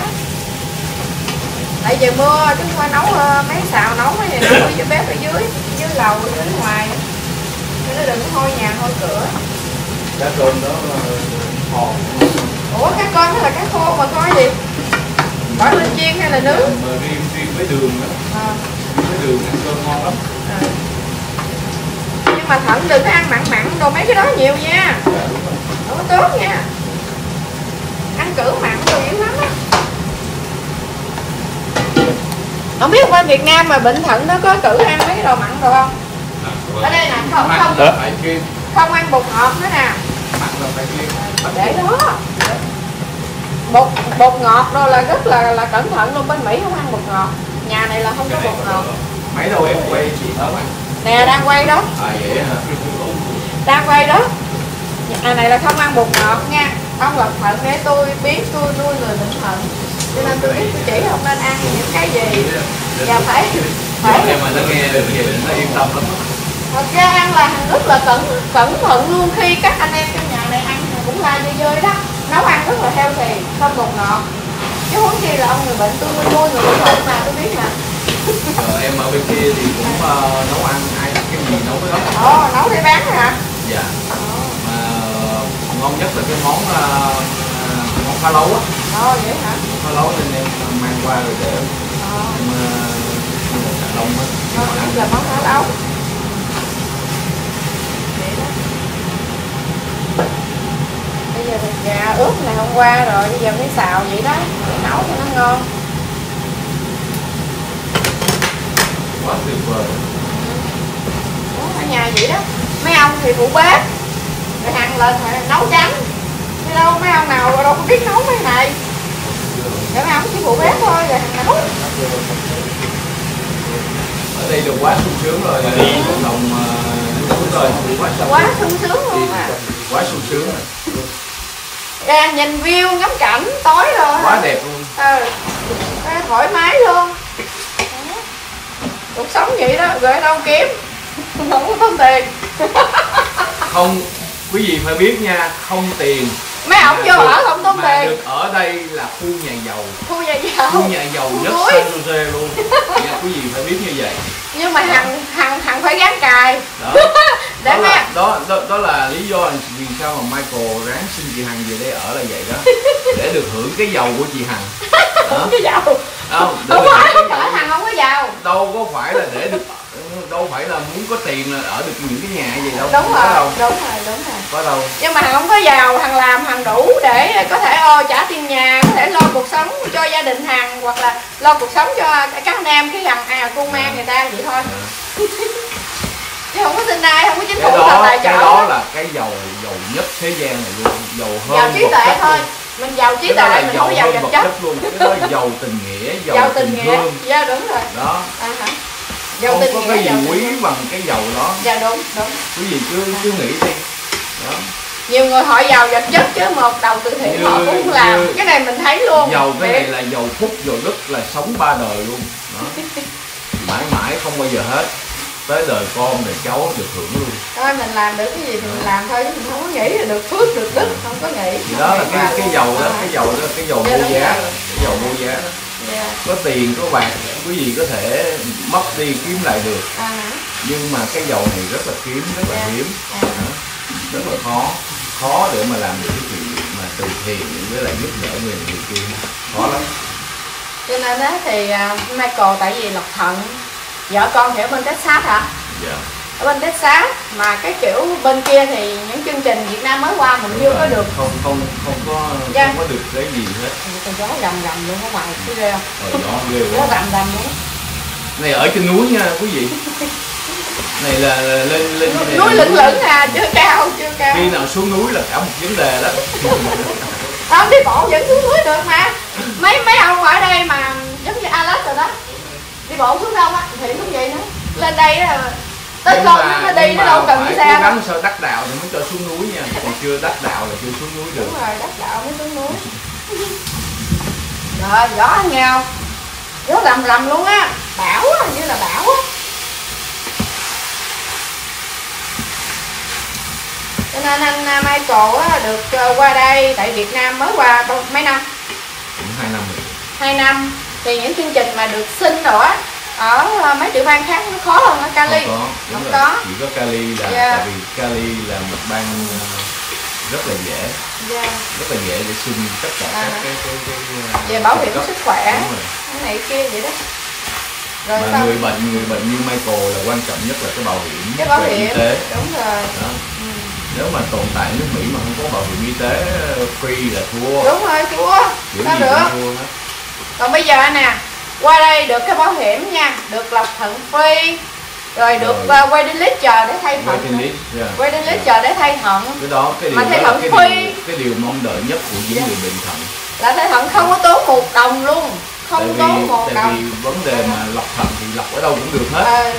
tại giờ mưa không phải nấu ờ, mấy xào nấu này nấu ở dưới bếp ở dưới dưới lầu ở dưới ngoài. Nó đừng hôi nhà hôi cửa. Cá cơm đó hòn ủa cái con đó là cái khô mà coi gì? Bỏ lên chiên hay là nướng? Mà riêng riêng với đường đó. Ờ. riêng với đường ăn cơm ngon lắm. Ờ. mà thận đừng có ăn mặn mặn đồ mấy cái đó nhiều nha. Không có tốt nha. Ăn cử mặn đồ dữ lắm á. Không biết qua Việt Nam mà bệnh thận nó có cử ăn mấy cái đồ mặn đồ không? Ở đây nè không không. Là kiêng không ăn bột ngọt nữa nè. Là để đó. Bột bột ngọt đâu là rất là là cẩn thận luôn bên Mỹ không ăn bột ngọt. Nhà này là không có bột ngọt. Mấy đâu em quay chị ăn nè đang quay đó. À đang quay đó. À này là không ăn bột ngọt nha. Không lọc thận để tôi biết tôi nuôi người bệnh thận cho nên tôi biết tôi chỉ không nên ăn những cái gì. Và phải. Phải. em mà nó nghe được vậy nó yên tâm lắm. Thật ra ăn là hàng rất là cẩn cẩn thận luôn. Khi các anh em trong nhà này ăn cũng là dơi dơi đó. Nấu ăn rất là heo thì không bột ngọt. Chứ huống chi là ông người bệnh tôi nuôi người bệnh thận mà tôi biết mà Ờ, em ở bên kia thì cũng ờ, nấu ăn ai cái gì nấu cái đó. Ồ nấu để bán hả? Dạ. Mà ngon nhất là cái món ờ, ờ, món phá lấu á. Ồ vậy hả? Phá lấu nên em mang qua rồi để em ờ, xà lông á. Ờ, ăn. là món phá lấu. Bây giờ thịt gà ướp này hôm qua rồi bây giờ mới xào vậy đó. Để nấu cho nó ngon quá tuyệt vời. Ở nhà vậy đó. Mấy ông thì phụ bếp. Rồi hàng lên nấu chấm. Chứ đâu mấy ông nào đâu có biết nấu mấy này. Để mấy ông chỉ phụ bếp thôi rồi hàng nấu. Ở đây được quá sung sướng rồi. Cộng đồng ờ, đúng rồi quá sung quá sung sướng luôn à quá sung sướng rồi. Ra nhìn view ngắm cảnh tối rồi. Quá đẹp luôn. Ừ. Thoải mái luôn cuộc sống vậy đó, rồi đâu kiếm? Không có tốn tiền không, quý vị phải biết nha, không tiền mấy ông vô ở không tốn tiền. được ở đây là khu nhà giàu. Thu nhà giàu. Khu nhà giàu nhất Ôi. San Jose luôn. Dạ quý vị phải biết như vậy. Nhưng mà hằng hằng hằng phải gán cài. Đó. Để đó, là, đó, đó đó là lý do vì sao mà Michael ráng xin chị Hằng về đây ở là vậy đó. Để được hưởng cái giàu của chị Hằng. Đó. cái giàu. Không không phải giàu. hằng không có giàu. Đâu có phải là để được đâu phải là muốn có tiền là ở được những cái nhà gì đâu. Đúng rồi đâu. đúng rồi đúng rồi. Có đâu. Nhưng mà không có giàu thằng làm thằng đủ để có thể ô trả tiền nhà có thể lo cuộc sống cho gia đình thằng hoặc là lo cuộc sống cho các anh em cái thằng à con mang người ta vậy thôi. Chứ không có xin ai không có chính cái phủ nào đó tài cái đó là cái giàu giàu nhất thế gian này luôn. Giàu hơn giàu trí tuệ thôi. luôn. mình giàu trí cái tuệ là mình giàu không có giàu vật chất. chất luôn. Cái đó là giàu tình nghĩa giàu, giàu tình tình nghĩa. thương. Dạ đúng rồi. Đó. À, hả? Giàu không có cái gì quý thương. bằng cái giàu đó. Dạ đúng đúng. Quý vị cứ cứ nghĩ đi. Đó. Nhiều người họ giàu vật chất chứ một đầu từ thiện Như- họ cũng làm. Cái này mình thấy luôn. Giàu cái này là giàu phúc giàu đức là sống ba đời luôn. Đó. Mãi mãi không bao giờ hết. Tới đời con đời cháu được hưởng luôn. Thôi mình làm được cái gì thì mình làm thôi chứ mình không có nghĩ là được phước được đức không có nghĩ. Thì đó là cái cái giàu đó cái giàu đó cái Dạ, vô giá. cái giàu vô giá đó Có tiền có bạc quý vị có thể mất đi kiếm lại được. À nhưng mà cái giàu này rất là kiếm rất là Dạ. hiếm. À. đó. rất là khó. Khó để mà làm được cái chuyện mà từ thiện với lại giúp đỡ người người kia. Khó lắm. Cho nên á thì à, Michael tại vì lọc thận vợ con ở bên Texas hả? Dạ ở bên Texas mà cái kiểu bên kia thì những chương trình Việt Nam mới qua mình chưa có được. Không không không có Dạ. không có được cái gì hết. Con gió rầm rầm luôn ở ngoài cái ghê không? Đó ghê gió rầm rầm luôn. Này ở trên núi nha quý vị. Này là, là lên lên núi là lửng lửng à chưa cao chưa cao. Khi nào xuống núi là cả một vấn đề đó. Không đi bộ vẫn xuống núi được mà. Mấy mấy ông ở đây mà giống như Alex rồi đó. Đi bộ xuống đâu á thì cũng vậy nữa. Lên đây là tới con nó đi nó đâu cần phải đi xe đâu. sao đắc đạo thì mới cho xuống núi nha. Còn chưa đắc đạo là chưa xuống núi được. Đúng rồi đất đạo mới xuống núi. Rồi gió không gió rầm rầm luôn á. Bão á như là bão á. Cho nên anh à, Michael á, được ờ, qua đây tại Việt Nam mới qua mấy năm? Cũng hai năm rồi. 2 năm. Thì những chương trình mà được xin rồi á ở ờ, mấy tiểu bang khác nó khó hơn ở Cali. Không có đúng không rồi. có. Chỉ có Cali là Dạ. tại vì Cali là một bang ờ, rất là dễ. Yeah. rất là dễ để xin tất cả À. các cái cái cái ờ, về bảo hiểm sức khỏe cái này kia vậy đó. Rồi mà xong người bệnh người bệnh như Michael là quan trọng nhất là cái bảo hiểm cái bảo về y hiểm. tế. Đúng rồi. Đó. ừ. nếu mà tồn tại nước Mỹ mà không có bảo hiểm y tế free là thua. Đúng rồi thua. Kiểu sao được? thua hết. Còn bây giờ nè qua đây được cái bảo hiểm nha được lọc thận free rồi được uh, waiting list chờ để thay thận. Yeah. waiting list Yeah. chờ để thay thận. Cái đó cái điều Mà thay thận cái điều cái điều mong đợi nhất của những Dạ. người bệnh thận. Là thay thận không có tốn một đồng luôn tại không vì tốn một tại vì đồng vấn đề mà lọc thận thì lọc ở đâu cũng được hết. Ờ,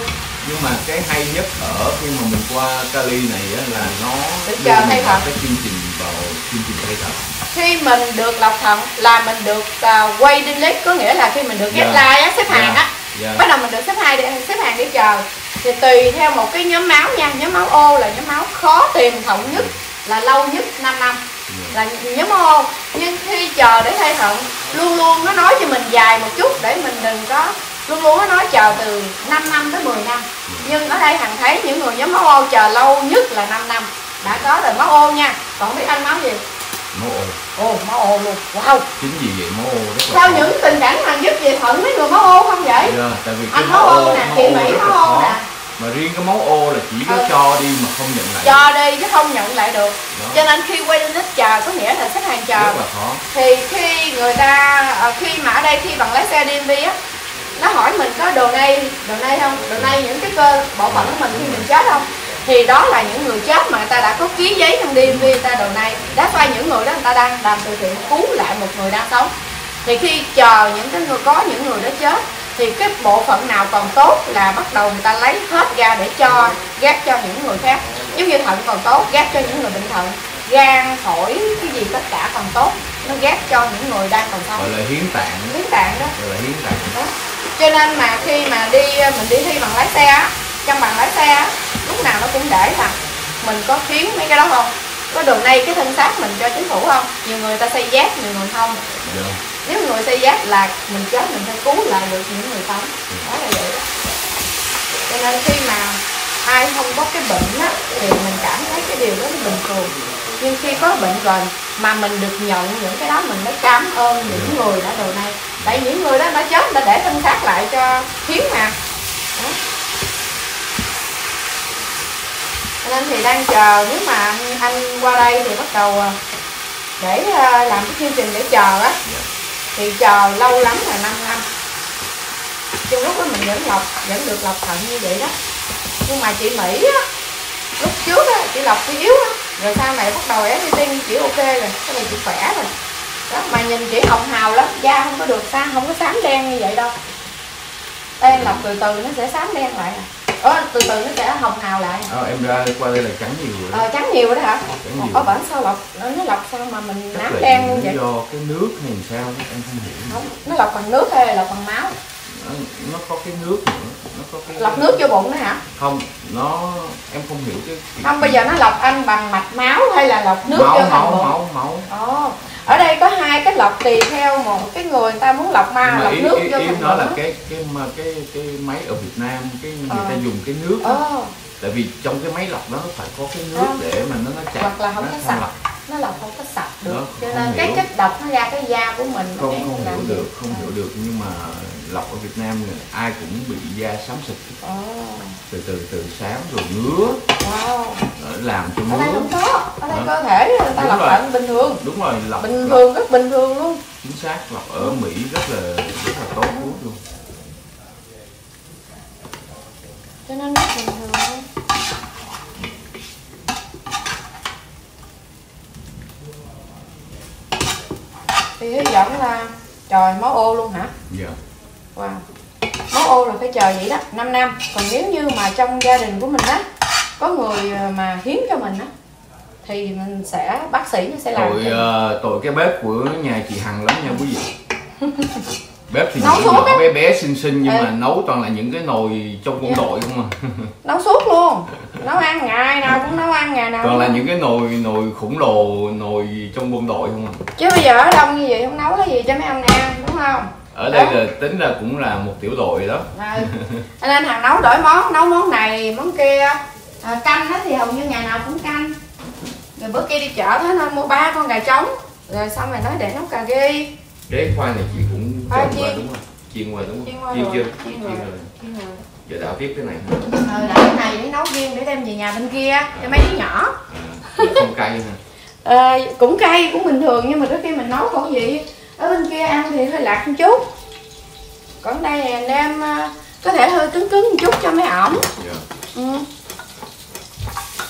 nhưng mà cái hay nhất ở khi mà mình qua Cali này á, là nó đưa chờ mình vào thận. cái chương trình vào chương trình thay thận khi mình được lọc thận là mình được uh, waiting list có nghĩa là khi mình được Dạ. deadline á xếp hàng á. Dạ. bắt đầu mình được xếp hai để xếp hàng để chờ. Thì tùy theo một cái nhóm máu nha nhóm máu O là nhóm máu khó tìm thận nhất là lâu nhất 5 năm. Dạ. là nhóm O. Nhưng khi chờ để thay thận luôn luôn nó nói cho mình dài một chút để mình đừng có luôn luôn nó nói chờ từ 5 năm tới 10 năm. Nhưng ở đây thằng thấy những người nhóm máu O chờ lâu nhất là 5 năm. Đã có rồi máu O nha. Còn biết anh máu gì máu ô. Ồ máu O luôn. Wow. Chính vì vậy máu ô rất là sao những tình cảnh hàng giúp về thận mấy người máu O không vậy? Dạ, tại vì cái anh máu O nè chị Mỹ máu khó. nè. Mà riêng cái máu ô là chỉ có Ừ. cho đi mà không nhận lại. Cho đi chứ không nhận lại được. Đó. cho nên khi quay list chờ có nghĩa là xếp hàng chờ. Rất là khó. Thì khi người ta ờ, khi mà ở đây khi bằng lái xe DMV á nó hỏi mình có đồ này đồ này không? Đồ này những cái cơ bộ phận của mình khi mình chết không thì đó là những người chết mà người ta đã có ký giấy trong DMV người ta đồ này. Đã xoay những người đó người ta đang làm từ thiện cứu lại một người đang sống. Thì khi chờ những cái người có những người đó chết thì cái bộ phận nào còn tốt là bắt đầu người ta lấy hết ra để cho ghép cho những người khác. Giống như thận còn tốt ghép cho những người bệnh thận. Gan phổi cái gì tất cả còn tốt nó ghép cho những người đang còn gọi sống là hiến tạng. Hiến tạng đó. Gọi là hiến tạng. Đó. Cho nên mà khi mà đi mình đi thi bằng lái xe á trong bằng lái xe á lúc nào nó cũng để là mình có khiếu mấy cái đó không? Có đường này cái thân xác mình cho chính phủ không? Nhiều người ta xây giác nhiều người không. Dạ. nếu người xây giác là mình chết mình phải cứu lại được những người sống. Đó là vậy đó. Cho nên khi mà ai không có cái bệnh á thì mình cảm thấy cái điều đó bình thường. Nhưng khi có bệnh rồi mà mình được nhận những cái đó mình mới cảm ơn những người đã đồ này. Tại những người đó đã chết đã để thân xác lại cho hiến mà. Đó. Cho nên thì đang chờ nếu mà anh, anh qua đây thì bắt đầu à, để à, làm cái chương trình để chờ á. Dạ. thì chờ lâu lắm là 5 năm. Trong lúc đó mình vẫn lọc vẫn được lọc thận như vậy đó. Nhưng mà chị Mỹ á lúc trước á chị lọc chị yếu á rồi sau này bắt đầu em đi chị ok rồi cái này chị khỏe rồi. Đó mà nhìn chị hồng hào lắm da không có được xa không có xám đen như vậy đâu. Đen lọc từ từ nó sẽ xám đen lại à. Ờ, từ từ nó sẽ hồng hào lại. Ờ, em ra qua đây là trắng nhiều rồi đó. ờ, trắng nhiều đó hả? Trắng nhiều. có bản sao lọc? Nó nó lọc sao mà mình Chắc nám đen luôn vậy? do cái nước hay làm sao em không hiểu. Không nó lọc bằng nước hay là lọc bằng máu? Nó, nó có cái nước nữa nó có cái lọc nước vô bụng đó hả? Không nó em không hiểu cái chuyện- không bây giờ nó lọc anh bằng mạch máu hay là lọc nước máu vô thành máu bụng? máu máu. Ồ, ở đây có hai cái lọc tùy theo một cái người người ta muốn lọc ma mà lọc ý, nước ý, vô ý nó là cái cái mà cái cái máy ở Việt Nam cái người Ờ. ta dùng cái nước. Ồ, tại vì trong cái máy lọc đó nó phải có cái nước Ờ. để mà nó nó chặt Hoặc là không nó có sạch. lọc nó lọc không có sạch được Đó, cho nên cái hiểu. chất độc nó ra cái da của mình không không hiểu được không Ờ. hiểu được nhưng mà lọc ở Việt Nam người- ai cũng bị da xám xịt Ồ, từ từ từ xám rồi ngứa. Wow. làm cho ở đây ngứa. không có. Ở đây Hả? cơ thể người ta Đúng lọc rồi. thận bình thường. Đúng rồi lọc bình lọc. thường rất bình thường luôn. Chính xác lọc ở Mỹ rất là rất là tốt thuốc luôn. Cho nên rất bình thường luôn. Thì hy vọng là trời máu ô luôn hả? Dạ Wow. Máu ô là phải chờ vậy đó 5 năm Còn nếu như mà trong gia đình của mình á Có người ờ, mà hiến cho mình á Thì mình sẽ Bác sĩ nó sẽ làm tội ờ, tội cái bếp của nhà chị Hằng lắm nha quý vị bếp thì Nấu á. bé bé xinh xinh nhưng Ừ. mà nấu toàn là những cái nồi trong quân Dạ. đội không à Nấu suốt luôn Nấu ăn ngày nào cũng nấu ăn ngày nào toàn là những cái nồi nồi khủng lồ nồi trong quân đội không à Chứ bây giờ ở đông như vậy không nấu cái gì cho mấy ông ăn Đúng không ở đây Đó. là tính ra cũng là một tiểu đội đó. Cho nên hàng nấu đổi món Nấu món này món kia. À, Canh á thì hầu như ngày nào cũng canh. Rồi bữa kia đi chợ thế nên mua ba con gà trống. Rồi xong rồi nói để nấu cà ri. Cái khoai này chị cũng trộn qua chiên. đúng không? Chiên qua đúng Chiên không qua chiên rồi, chưa? chiên chiên rồi. Chiên rồi. giờ đảo tiếp cái này. Ờ, để cái này để nấu riêng để đem về nhà bên kia cho mấy đứa nhỏ. À, không cay ha ờ, cũng cay cũng bình thường nhưng mà trước khi mình nấu khẩu vị ở bên kia ăn thì hơi lạc một chút. Còn đây anh em ờ, có thể hơi cứng cứng một chút cho mấy ổng. Dạ. ừ.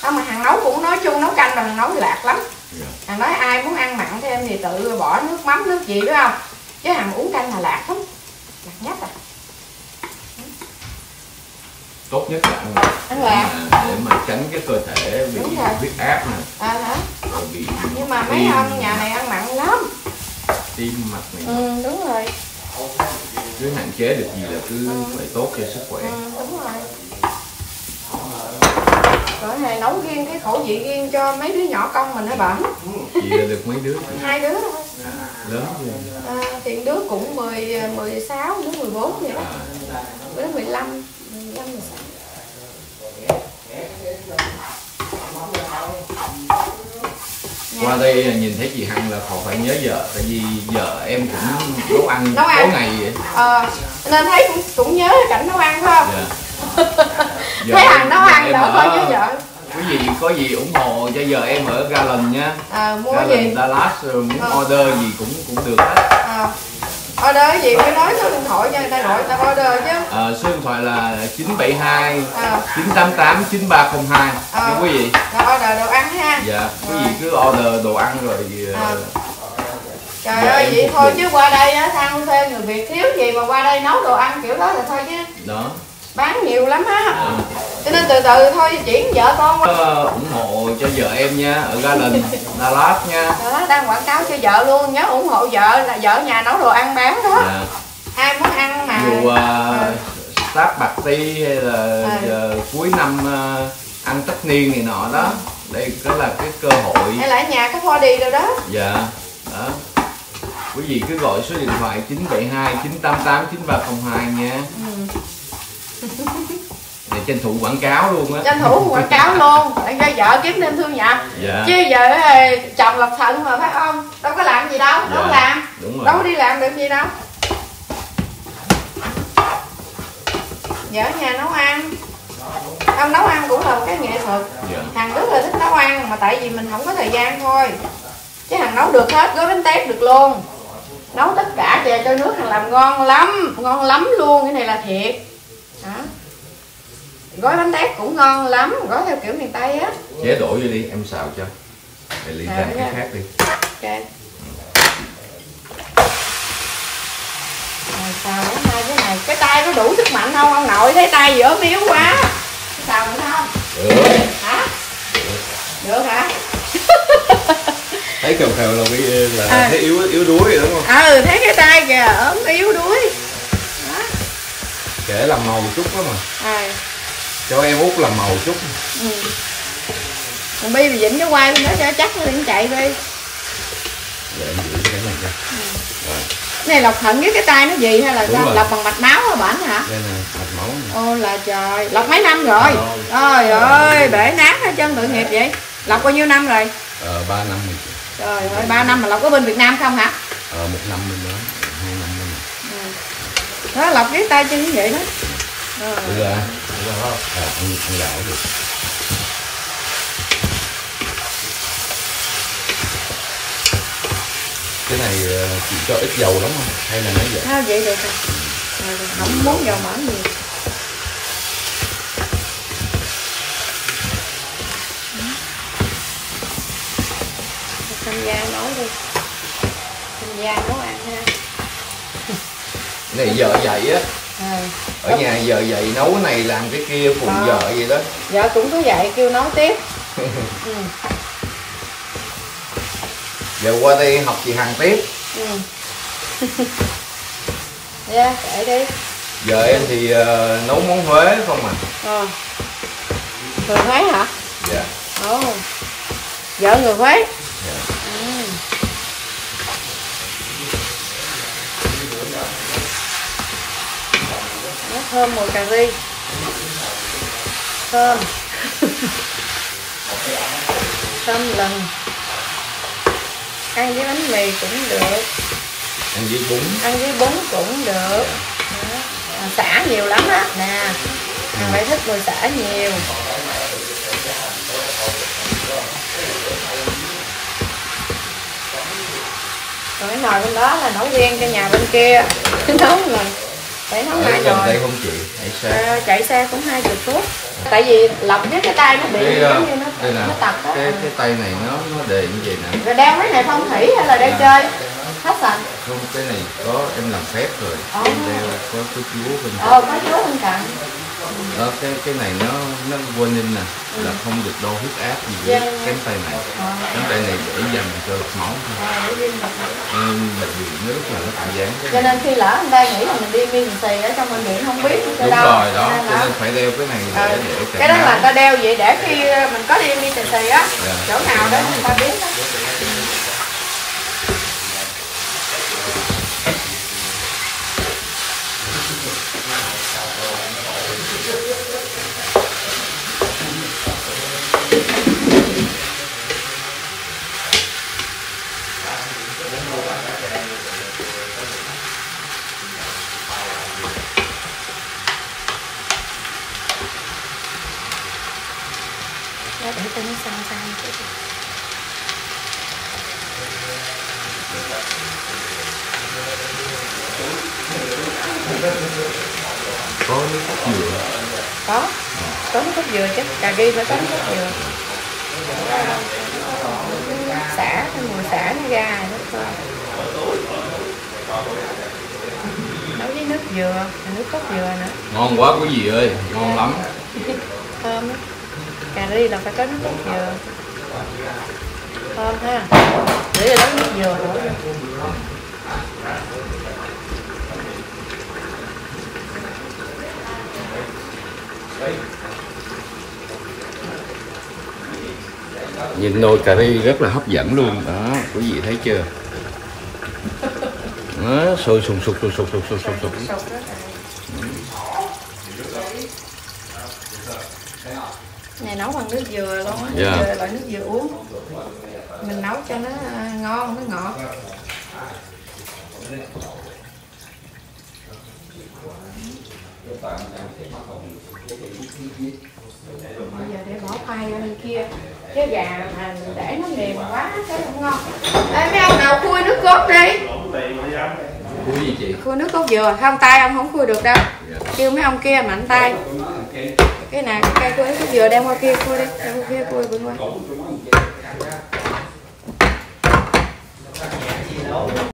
không mà hàng nấu cũng nói chung nấu canh là hàng nấu lạc lắm. Dạ. hàng nói ai muốn ăn mặn thêm thì tự bỏ nước mắm nước gì phải không? Chứ hàng uống canh là lạc lắm. Lạc nhất à. Tốt nhất là ăn Ăn lạc. Để mà tránh cái cơ thể bị huyết áp nè. À, hả? rồi bị nhưng mà mấy ông nhà này ăn mặn lắm tim mạch này. Ừ, đúng rồi. Cứ hạn chế được gì là cứ phải tốt cho sức khỏe. Ừ, đúng rồi. Cỡ này nấu riêng cái khẩu vị riêng cho mấy đứa nhỏ con mình nó bẩn chị là được mấy đứa. Hai đứa thôi. À, lớn rồi. À, thì đứa cũng 10, 16, đứa 14 vậy đó. À, đứa 15, 15, 16 qua đây nhìn thấy chị Hằng là họ phải nhớ vợ tại vì vợ em cũng nấu ăn Nấu ăn. ngày vậy. Ờ, nên thấy cũng cũng nhớ cảnh nấu ăn không dạ. Thấy hàng nấu ăn đỡ thôi chứ vợ. quý vị có gì ủng hộ cho vợ em ở Garland nha. À, mua Garland gì? Dallas rồi muốn Ờ. order gì cũng cũng được hết. À, order gì phải nói số điện thoại cho người ta gọi người ta order chứ. Ờ, số điện thoại là 972 à, 988 9302 Ờ. nha quý vị? Rồi order đồ ăn ha. Dạ quý vị cứ order đồ ăn rồi ờ, Ờ. trời Dạ, ơi vậy thôi chứ qua đây á sang thuê người việt thiếu gì mà qua đây nấu đồ ăn kiểu đó là thôi chứ. Đó. Bán nhiều lắm á. Ờ. cho nên từ từ thôi chuyển vợ con qua. Ờ, ủng hộ cho vợ em nha ở Garland Dallas nha. Đó đang quảng cáo cho vợ luôn nhớ ủng hộ vợ là vợ nhà nấu đồ ăn bán đó. Dạ. ai muốn ăn mà. Dù uh, Ờ. start party hay là Ờ. giờ cuối năm ờ, ăn tất niên này nọ đó đây đó là cái cơ hội. Hay là ở nhà có party đâu đó. Dạ đó. Quý vị cứ gọi số điện thoại 972 988 9302 nha. Ừ. để tranh thủ quảng cáo luôn á. Tranh thủ quảng cáo luôn. Để cho vợ kiếm thêm thu nhập. Dạ. Chứ giờ chồng lọc thận mà phải không? Đâu có làm gì đâu đâu có Dạ. làm. đúng đâu rồi có đi làm được gì đâu. Vợ nhà nấu ăn. Ông nấu ăn cũng là một cái nghệ thuật. Dạ. Hằng rất là thích nấu ăn mà tại vì mình không có thời gian thôi. Chứ hằng nấu được hết gói bánh tét được luôn. Nấu tất cả về cho nước hằng làm ngon lắm. Ngon lắm luôn cái này là thiệt. Đó gói bánh tét cũng ngon lắm gói theo kiểu miền tây á. Chế đổ vô đi em xào cho. Để ly À, làm cái khác đi. Ok. Rồi xào cái hai cái này. Cái tay có đủ sức mạnh không? Ông nội thấy tay dở miếu quá. Xào được không? Được. Hả? Được hả? Thấy khều khều là cái là À. thấy yếu yếu đuối rồi đúng không? Ừ thấy cái tay kìa ốm yếu đuối. Kể làm màu chút đó mà. À, cho em út làm màu chút. Ừ. còn bi bị dĩnh cái quay đó cho chắc nó đừng chạy đi. Để em giữ cái này cho. Cái này lọc thận với cái tay nó gì hay là Đúng sao? rồi. lọc bằng mạch máu hả bản hả? Đây nè mạch máu nè. ô là trời. Lọc mấy năm rồi? Trời ơi. Bể nát hết chân tội nghiệp vậy. Lọc bao nhiêu năm rồi? Ờ ba năm rồi trời ơi ba năm mà lọc có bên việt nam không hả? Ờ một năm bên đó hai năm bên này đó lọc cái tay chân như vậy đó. Rồi. rồi được rồi à, ăn ăn gạo được. Cái này ờ, chị cho ít dầu lắm không? Hay là nó vậy Sao vậy được rồi, không muốn dầu mỡ nhiều. Tham gia nấu đi. Tham gia nấu ăn ha. Này vợ dạy á à, ở nhà giờ dạy nấu cái này làm cái kia phụ Ờ. vợ vậy đó. Vợ cũng có dạy kêu nấu tiếp. Ừ. giờ qua đây học chị Hằng tiếp. Ừ. dạ kể đi. Giờ em thì ờ, nấu món Huế không à? Ờ. Người Huế hả? Dạ. Ồ. Vợ người Huế dạ. ừ. Nó thơm mùi cà ri. Thơm. Thơm lần. Ăn với bánh mì cũng được. Ăn với bún. Ăn với bún cũng được. À, xả nhiều lắm á. Nè. Ăn phải thích mùi xả nhiều. Còn cái nồi bên đó là nấu riêng cho nhà bên kia. Nấu rồi nấu ở hai gần đây không chị? Hãy xe. À, chạy xe cũng hai chục phút tại vì lọc với cái tay nó bị cái ờ, giống như nó đây nè nó tật á. cái cái tay này nó nó đề như vậy nè. Rồi đeo mấy này phong thủy hay là đeo Dạ. chơi? Hết sạch. Không cái này có em làm phép rồi. Ồ. em đeo có cái chúa bên ờ cạnh. có chúa bên cạnh đó cái cái này nó nó quên in nè là không được đo huyết áp gì với Dạ. cánh tay này. Ờ. cánh tay này để dành cho máu thôi. Để nên bệnh viện nó rất là nó tạo dáng cho nên khi lỡ anh đang nghĩ là mình đi miên xì ở trong bệnh viện không biết đúng đâu rồi đó Nên cho nên phải đeo cái này để Ờ, để cảnh cái đó là ta đeo vậy để khi mình có đi miên xì á Dạ. chỗ nào đó người ta biết Đó, để cho nó sang sang chút có nước cốt dừa có. Có nước cốt dừa chứ. Cà ri phải có nước cốt dừa. Xả cái mùi xả nó ra rất nấu với nước dừa nước cốt dừa nữa. Ngon quá quý vị ơi. Ngon lắm. Thơm cà ri là phải có nước cốt dừa. Thơm ha. Để rồi đó nước dừa đổ nhìn nồi cà ri rất là hấp dẫn luôn. Đó quý vị thấy chưa? Đó, sôi sùng sục sùng sục sùng sục sùng sục. Này nấu bằng nước dừa luôn á. Dạ. nước dừa loại nước dừa uống. Mình nấu cho nó à, ngon nó ngọt bây giờ để bỏ khoai bên kia. Cái gà mà mình để nó mềm quá cái không ngon. Ê, mấy ông nào khui nước cốt đi? Vui gì chị? khui nước cốt dừa không tay ông không khui được đâu. Kêu mấy ông kia mạnh tay. Cái này cái cây khui nước cốt dừa đem qua kia khui đi. Đem qua kia khui bưng qua